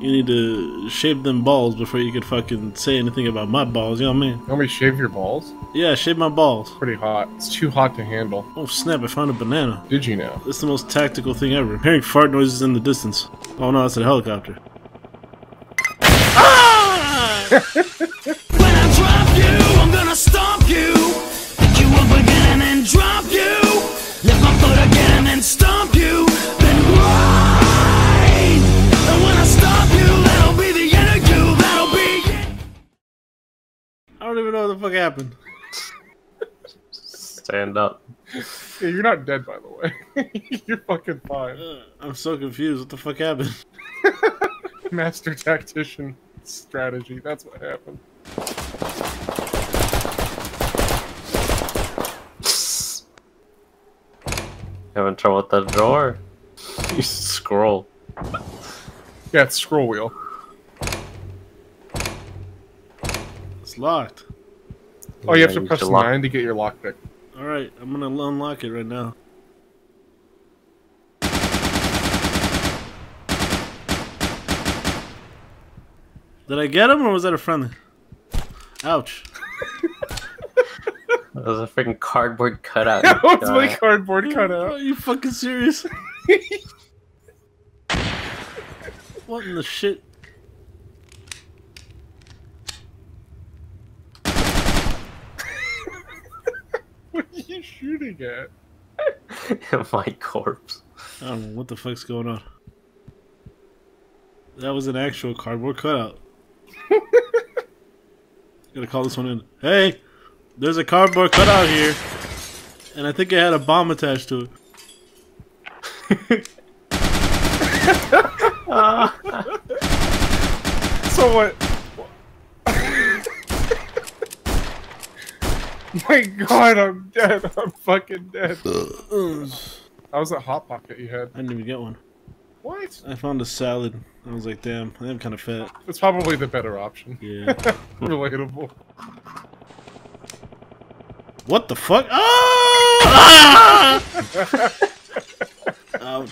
you need to shave them balls before you could fucking say anything about my balls. You know what I mean? You want me to shave your balls? Yeah, shave my balls. Pretty hot. It's too hot to handle. Oh snap! I found a banana. Did you know? It's the most tactical thing ever. I'm hearing fart noises in the distance. Oh no, that's a helicopter. The fuck happened. Stand up. Yeah, you're not dead, by the way. you're fucking fine. Uh, I'm so confused. What the fuck happened? Master tactician strategy. That's what happened. Having trouble with the door? You scroll. Yeah, it's scroll wheel. It's locked. Oh, you have to press should lock- nine to get your lockpick. All right, I'm gonna unlock it right now. Did I get him or was that a friendly? Ouch. That was a freaking cardboard cutout. That was my cardboard Are cutout. you fucking serious? what in the shit? You shooting at? my corpse. I don't know what the fuck's going on. That was an actual cardboard cutout. Gotta call this one in. Hey, there's a cardboard cutout here, and I think it had a bomb attached to it. So what? My god, I'm dead. I'm fucking dead. Ugh. How was that hot pocket you had? I didn't even get one. What? I found a salad. I was like, damn, I am kind of fat. It's probably the better option. Yeah. Relatable. what the fuck? Ah! Ouch.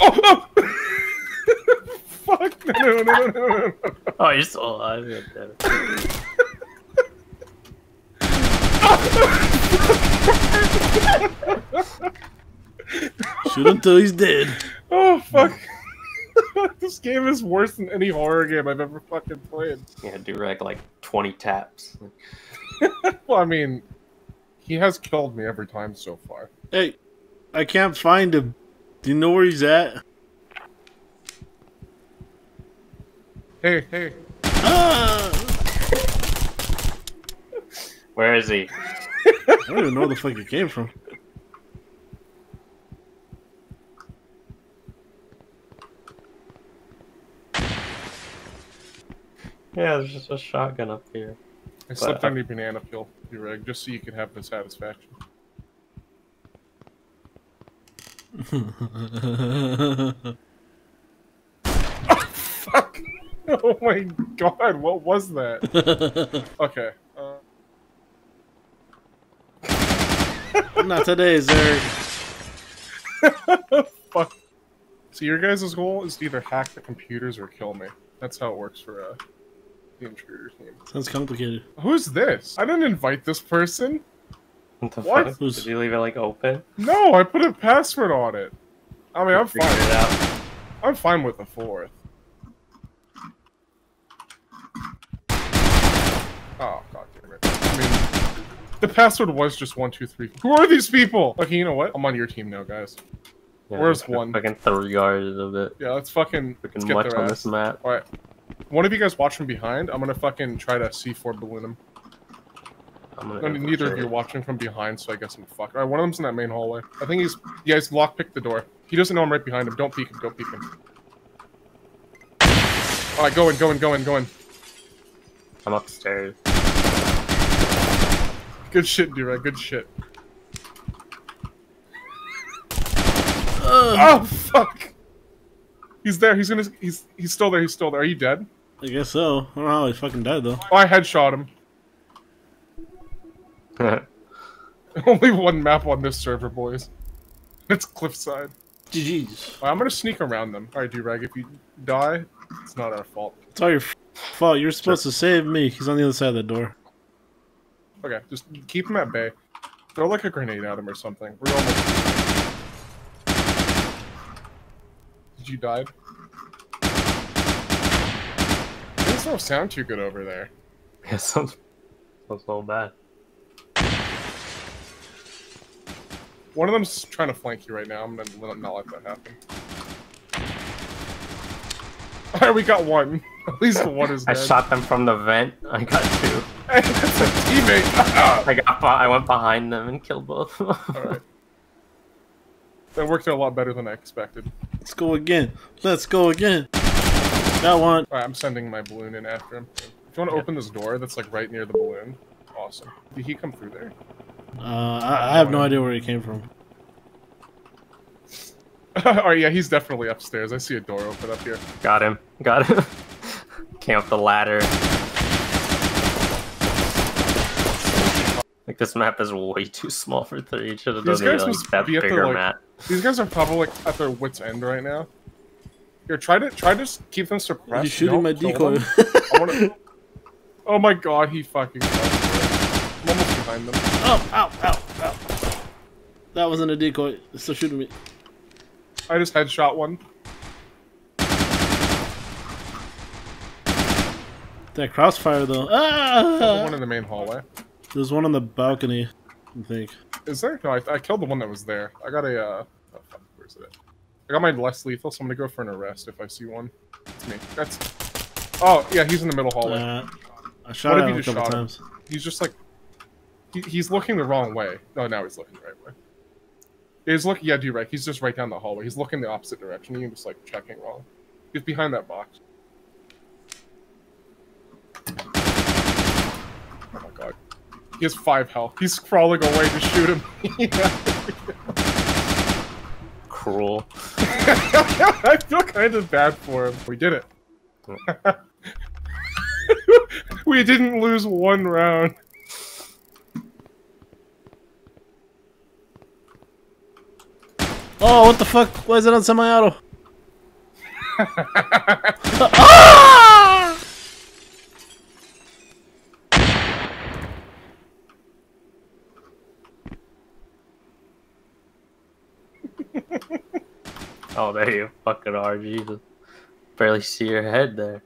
Oh! oh! Fuck! No, no, no, no, no, no, no. Oh, you're still alive. You're dead. Shoot him till he's dead. Oh, fuck. this game is worse than any horror game I've ever fucking played. Yeah, Durag like 20 taps. Well, I mean, he has killed me every time so far. Hey, I can't find him. Do you know where he's at? Hey, hey. Ah! Where is he? I don't even know where the fuck it came from. Yeah, there's just a shotgun up here. I slipped But- on your banana peel, Durag, just so you could have the satisfaction. Oh, fuck! Oh my god, what was that? Okay. Uh, Not today, Zerg. fuck. So your guys' goal is to either hack the computers or kill me. That's how it works for uh, the intruder team. Sounds complicated. Who's this? I didn't invite this person. What the What? fuck? Who's- Did you leave it like open? No, I put a password on it. I mean, I'm fine. it out. I'm fine with the fourth. Oh god damn it! I mean, the password was just one two three. Who are these people? Okay, you know what? I'm on your team now, guys. Yeah, Where's one? Fucking three yards of it. Yeah, let's fucking let's get much on ass. this map. All right, one of you guys watch from behind. I'm gonna fucking try to C4 balloon him. I'm gonna No, neither of you are watching from behind, so I guess I'm fucked. All right, one of them's in that main hallway. I think he's. You guys lockpick the door. He doesn't know I'm right behind him. Don't peek him. Don't peek him. All right, go in, go in, go in, go in. I'm upstairs. Good shit, Dura. Good shit. Ugh. Oh fuck! He's there. He's gonna. He's he's still there. He's still there. Are you dead? I guess so. I don't know how he fucking died though. Oh, I headshot him. Only one map on this server, boys. It's Cliffside. GG's. I'm gonna sneak around them. Alright, Durag, if you die, it's not our fault. It's all your f- fault. You're supposed to save me. He's on the other side of the door. Okay, just keep him at bay. Throw like a grenade at him or something. We're almost. Did you die? Things don't sound too good over there. Yeah, sounds, sounds so bad. One of them's trying to flank you right now. I'm gonna let- not let that happen. Alright, we got one. At least one is I shot them from the vent. I got two. Hey, that's a teammate. I got. I went behind them and killed both. of them. Alright. That worked out a lot better than I expected. Let's go again. Let's go again. That one. Alright, I'm sending my balloon in after him. If you want to open this door that's like right near the balloon, awesome. Did he come through there? Uh, I, I have no idea where he came from. Alright, yeah, he's definitely upstairs. I see a door open up here. Got him. Got him. Came up the ladder. Like this map is way too small for three. Should have done These it guys like must that be at the, bigger like- map. These guys are probably like at their wits' end right now. Here, try to try to keep them suppressed. He's shooting my decoy. I wanna... Oh my god, he fucking. I'm almost behind them. oh, ow, ow, ow. That wasn't a decoy. It's still shooting me. I just headshot one. That crossfire though. The Ah! one in the main hallway. There's one on the balcony. I think. Is there? No, I, I killed the one that was there. I got a. Uh, oh, fuck, where's it? I got my less lethal, so I'm gonna go for an arrest if I see one. It's me. That's. Oh yeah, he's in the middle hallway. Uh, I shot What at him a couple shot him? times. He's just like. He, he's looking the wrong way. No, now he's looking the right way. He's looking. Yeah, do right. He's just right down the hallway. He's looking the opposite direction. He's just like checking wrong. He's behind that box. Oh my god. He has five health. He's crawling away to shoot him. Cruel. I feel kind of bad for him. We did it. we didn't lose one round. Oh, what the fuck? Why is it on semi-auto? ah! Oh, there you fucking are, Jesus. Barely see your head there.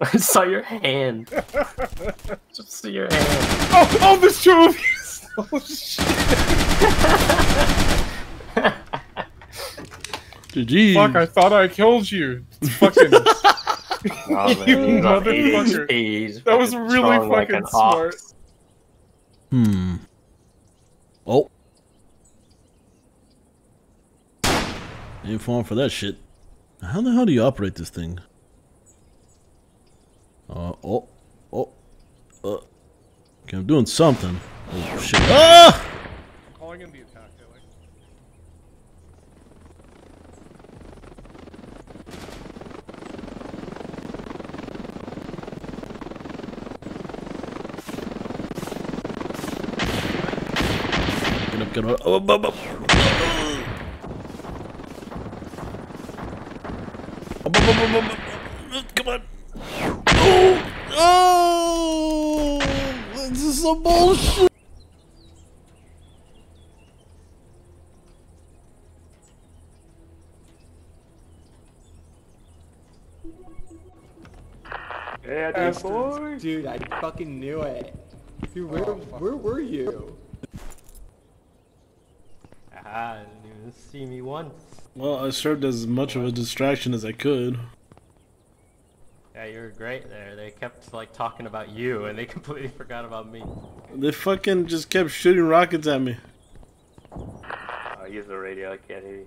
I saw your hand. Just see your hand. Oh, oh, there's two of these. Oh shit! GG. Fuck! I thought I killed you. It's fucking. Oh, You he's motherfucker. 80 He's That was really strong like fucking smart. ox. Hmm. Oh. Ain't falling for that shit. How the hell do you operate this thing? Uh, oh. Oh. Uh. Okay, I'm doing something. Oh, shit. Ah! Calling in the attack, Haley. Get up, get up. Oh, up, up, up. Up, up, up, up, up, up. Come on. Oh! Oh! This is some bullshit. Bastards. Dude, I fucking knew it. Dude, where, where were you? Ah, didn't even see me once. Well, I served as much of a distraction as I could. Yeah, you were great there. They kept like talking about you, and they completely forgot about me. They fucking just kept shooting rockets at me. I use the radio. I can't hear you.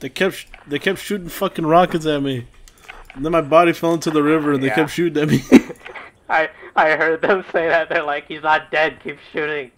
They kept sh- they kept shooting fucking rockets at me. And then my body fell into the river and they Yeah. kept shooting at me. I I heard them say that. They're like, he's not dead. Keep shooting.